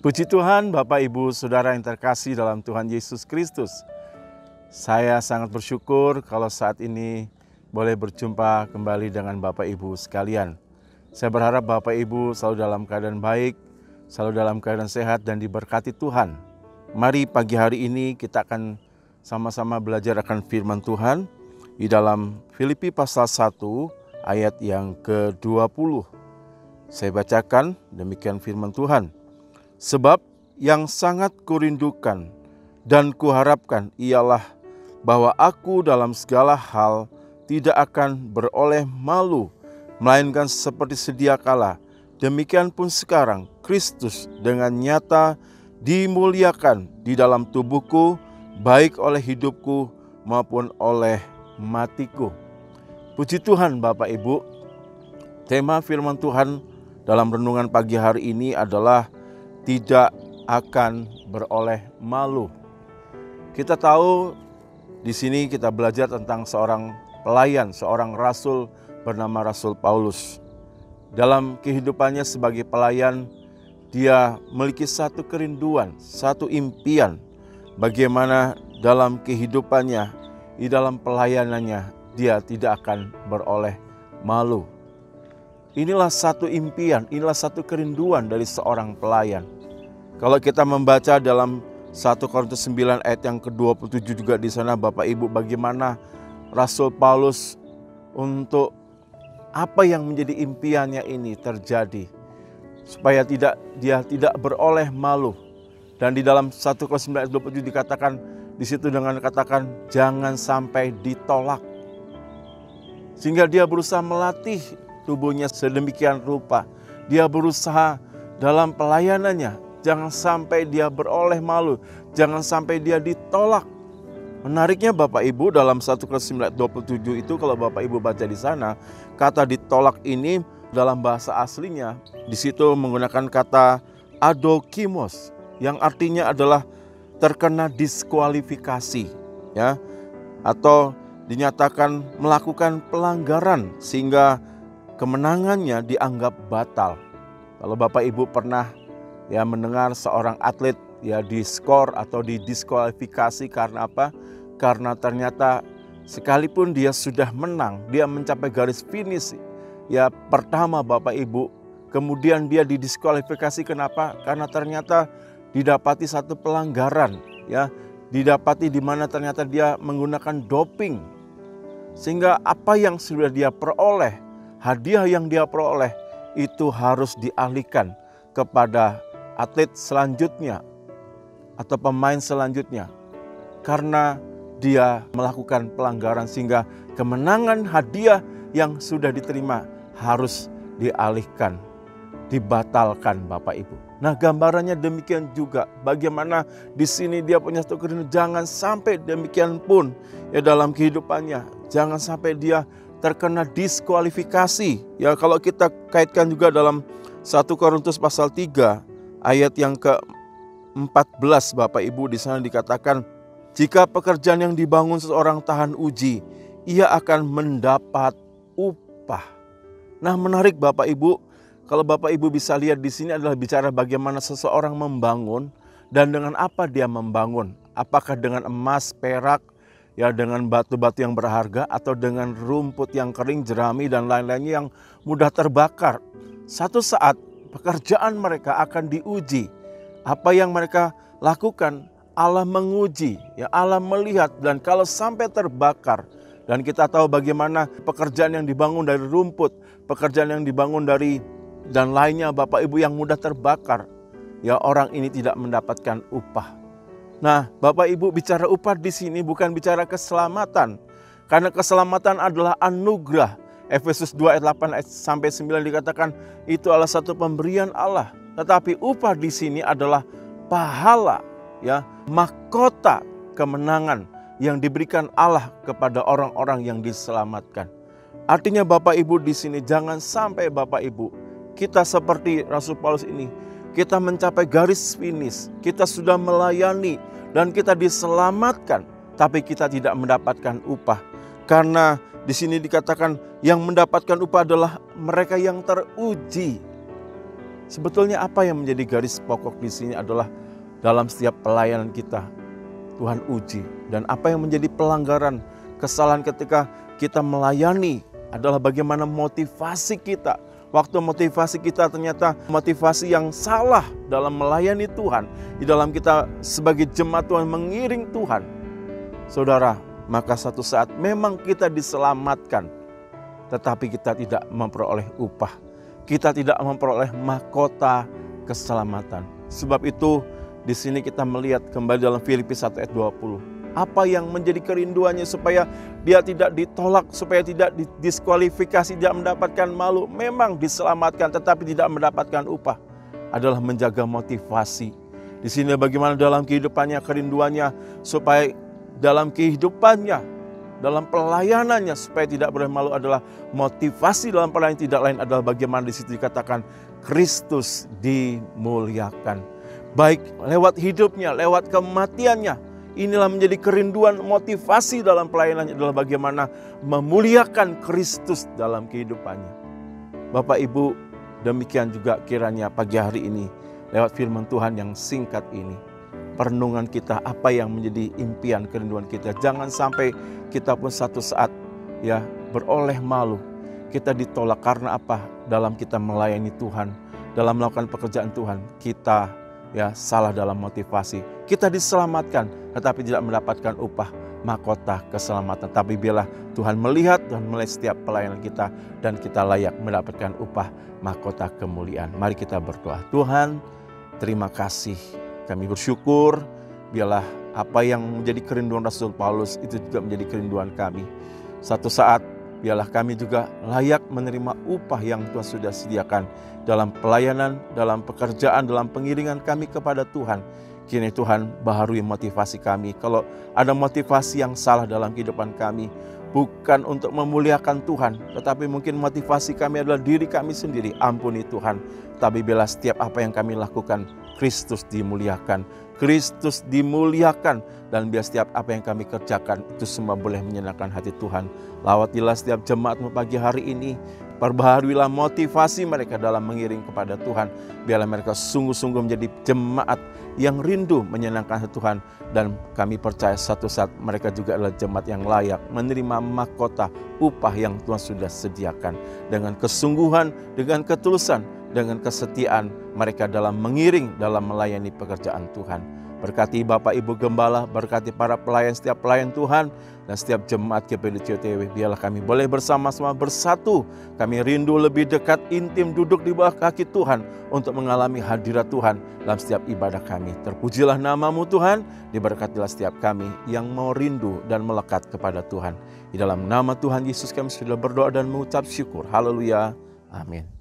Puji Tuhan, Bapak, Ibu, Saudara yang terkasih dalam Tuhan Yesus Kristus. Saya sangat bersyukur kalau saat ini boleh berjumpa kembali dengan Bapak, Ibu sekalian. Saya berharap Bapak, Ibu selalu dalam keadaan baik, selalu dalam keadaan sehat dan diberkati Tuhan. Mari pagi hari ini kita akan sama-sama belajar akan firman Tuhan di dalam Filipi pasal 1 ayat yang ke-20. Saya bacakan demikian firman Tuhan. Sebab yang sangat kurindukan dan kuharapkan ialah bahwa aku dalam segala hal tidak akan beroleh malu, melainkan seperti sedia kala. Demikian pun sekarang Kristus dengan nyata dimuliakan di dalam tubuhku, baik oleh hidupku maupun oleh matiku. Puji Tuhan Bapak Ibu, tema firman Tuhan dalam renungan pagi hari ini adalah tidak akan beroleh malu. Kita tahu di sini kita belajar tentang seorang pelayan, seorang rasul bernama Rasul Paulus. Dalam kehidupannya sebagai pelayan, dia memiliki satu kerinduan, satu impian bagaimana dalam kehidupannya, di dalam pelayanannya, dia tidak akan beroleh malu. Inilah satu impian, inilah satu kerinduan dari seorang pelayan. Kalau kita membaca dalam 1 Korintus 9 ayat yang ke-27 juga di sana Bapak Ibu bagaimana Rasul Paulus untuk apa yang menjadi impiannya ini terjadi supaya tidak dia tidak beroleh malu. Dan di dalam 1 Korintus 9 ayat 27 dikatakan di situ dengan katakan jangan sampai ditolak. Sehingga dia berusaha melatih tubuhnya sedemikian rupa. Dia berusaha dalam pelayanannya, jangan sampai dia beroleh malu, jangan sampai dia ditolak. Menariknya Bapak Ibu dalam 1 Korintus 27 itu kalau Bapak Ibu baca di sana, kata ditolak ini dalam bahasa aslinya di situ menggunakan kata adokimos yang artinya adalah terkena diskualifikasi ya atau dinyatakan melakukan pelanggaran sehingga kemenangannya dianggap batal. Kalau Bapak Ibu pernah ya mendengar seorang atlet ya diskor atau didiskualifikasi karena apa? Karena ternyata sekalipun dia sudah menang, dia mencapai garis finish ya pertama Bapak Ibu, kemudian dia didiskualifikasi kenapa? Karena ternyata didapati satu pelanggaran ya, didapati di mana ternyata dia menggunakan doping. Sehingga apa yang sudah dia peroleh hadiah yang dia peroleh itu harus dialihkan kepada atlet selanjutnya atau pemain selanjutnya karena dia melakukan pelanggaran sehingga kemenangan hadiah yang sudah diterima harus dialihkan, dibatalkan Bapak Ibu. Nah gambarannya demikian juga. Bagaimana di sini dia punya satu kerinduan jangan sampai demikian pun ya dalam kehidupannya. Jangan sampai dia terkena diskualifikasi. Ya kalau kita kaitkan juga dalam 1 Korintus pasal 3 ayat yang ke-14 Bapak Ibu di sana dikatakan jika pekerjaan yang dibangun seseorang tahan uji, ia akan mendapat upah. Nah, menarik Bapak Ibu, kalau Bapak Ibu bisa lihat di sini adalah bicara bagaimana seseorang membangun dan dengan apa dia membangun. Apakah dengan emas, perak, ya dengan batu-batu yang berharga atau dengan rumput yang kering, jerami dan lain-lainnya yang mudah terbakar. Satu saat pekerjaan mereka akan diuji. Apa yang mereka lakukan Allah menguji, ya Allah melihat dan kalau sampai terbakar dan kita tahu bagaimana pekerjaan yang dibangun dari rumput, pekerjaan yang dibangun dari dan lainnya Bapak Ibu yang mudah terbakar, ya orang ini tidak mendapatkan upah. Nah, Bapak Ibu bicara upah di sini bukan bicara keselamatan. Karena keselamatan adalah anugerah. Efesus 2 ayat 8 sampai 9 dikatakan itu adalah satu pemberian Allah. Tetapi upah di sini adalah pahala, ya, mahkota kemenangan yang diberikan Allah kepada orang-orang yang diselamatkan. Artinya Bapak Ibu di sini jangan sampai Bapak Ibu kita seperti Rasul Paulus ini kita mencapai garis finish, kita sudah melayani dan kita diselamatkan, tapi kita tidak mendapatkan upah. Karena di sini dikatakan yang mendapatkan upah adalah mereka yang teruji. Sebetulnya apa yang menjadi garis pokok di sini adalah dalam setiap pelayanan kita Tuhan uji dan apa yang menjadi pelanggaran kesalahan ketika kita melayani adalah bagaimana motivasi kita. Waktu motivasi kita ternyata motivasi yang salah dalam melayani Tuhan. Di dalam kita sebagai jemaat Tuhan mengiring Tuhan. Saudara, maka satu saat memang kita diselamatkan. Tetapi kita tidak memperoleh upah kita tidak memperoleh mahkota keselamatan. Sebab itu di sini kita melihat kembali dalam Filipi 1 ayat 20. Apa yang menjadi kerinduannya supaya dia tidak ditolak, supaya tidak didiskualifikasi, tidak mendapatkan malu. Memang diselamatkan tetapi tidak mendapatkan upah. Adalah menjaga motivasi. Di sini bagaimana dalam kehidupannya, kerinduannya supaya dalam kehidupannya dalam pelayanannya supaya tidak boleh malu adalah motivasi dalam pelayanan tidak lain adalah bagaimana di situ dikatakan Kristus dimuliakan. Baik lewat hidupnya, lewat kematiannya. Inilah menjadi kerinduan motivasi dalam pelayanannya adalah bagaimana memuliakan Kristus dalam kehidupannya. Bapak Ibu, demikian juga kiranya pagi hari ini lewat firman Tuhan yang singkat ini perenungan kita, apa yang menjadi impian kerinduan kita. Jangan sampai kita pun satu saat ya beroleh malu. Kita ditolak karena apa? Dalam kita melayani Tuhan, dalam melakukan pekerjaan Tuhan, kita ya salah dalam motivasi. Kita diselamatkan tetapi tidak mendapatkan upah mahkota keselamatan. Tapi bila Tuhan melihat, Tuhan melihat setiap pelayanan kita dan kita layak mendapatkan upah mahkota kemuliaan. Mari kita berdoa. Tuhan, terima kasih kami bersyukur biarlah apa yang menjadi kerinduan Rasul Paulus itu juga menjadi kerinduan kami. Satu saat biarlah kami juga layak menerima upah yang Tuhan sudah sediakan dalam pelayanan, dalam pekerjaan, dalam pengiringan kami kepada Tuhan. Kini Tuhan baharui motivasi kami. Kalau ada motivasi yang salah dalam kehidupan kami, bukan untuk memuliakan Tuhan, tetapi mungkin motivasi kami adalah diri kami sendiri. Ampuni Tuhan, tapi bila setiap apa yang kami lakukan Kristus dimuliakan. Kristus dimuliakan dan biar setiap apa yang kami kerjakan itu semua boleh menyenangkan hati Tuhan. Lawatilah setiap jemaatmu pagi hari ini. Perbaharuilah motivasi mereka dalam mengiring kepada Tuhan. Biarlah mereka sungguh-sungguh menjadi jemaat yang rindu menyenangkan Tuhan. Dan kami percaya satu saat mereka juga adalah jemaat yang layak menerima mahkota upah yang Tuhan sudah sediakan. Dengan kesungguhan, dengan ketulusan, dengan kesetiaan mereka dalam mengiring dalam melayani pekerjaan Tuhan. Berkati Bapak Ibu Gembala, berkati para pelayan setiap pelayan Tuhan dan setiap jemaat GPD COTW. Biarlah kami boleh bersama-sama bersatu. Kami rindu lebih dekat, intim duduk di bawah kaki Tuhan untuk mengalami hadirat Tuhan dalam setiap ibadah kami. Terpujilah namamu Tuhan, diberkatilah setiap kami yang mau rindu dan melekat kepada Tuhan. Di dalam nama Tuhan Yesus kami sudah berdoa dan mengucap syukur. Haleluya. Amin.